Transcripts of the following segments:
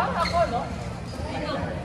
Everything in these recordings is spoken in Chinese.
Parang ako, no? Ikaw.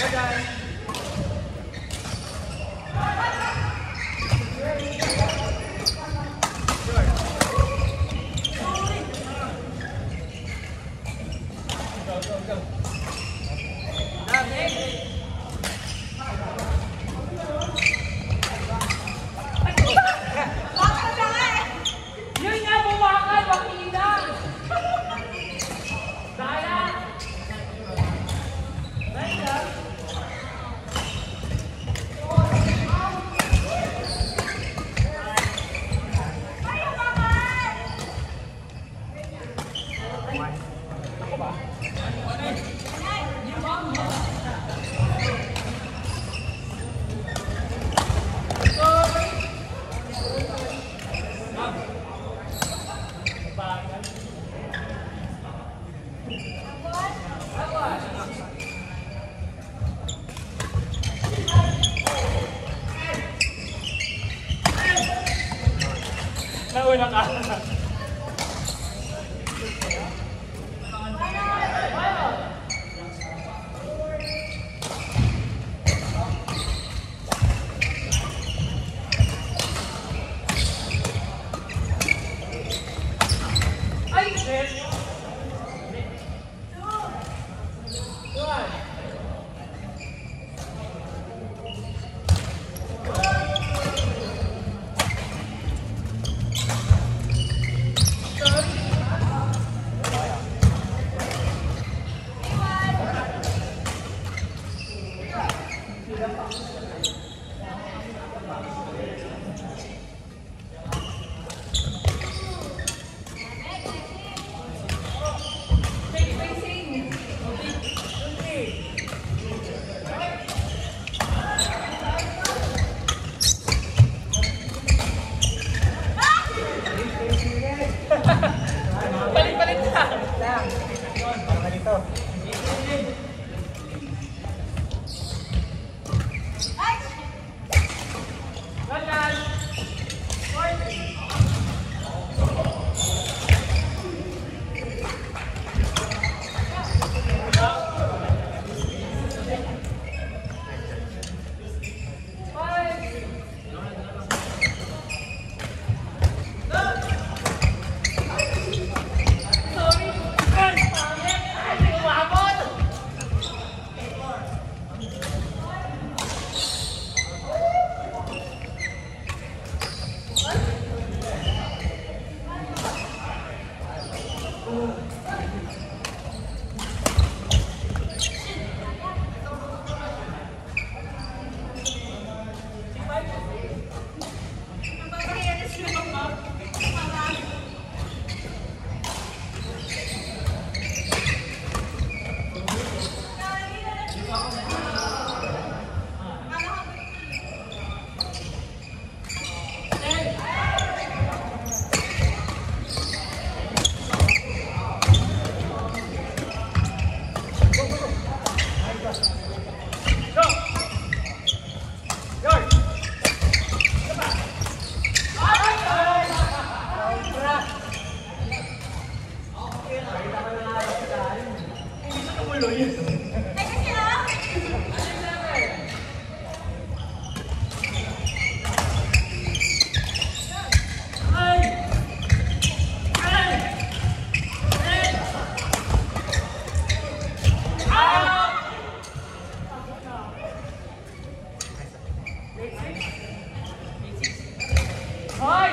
Bye-bye. なか Go. Hoy!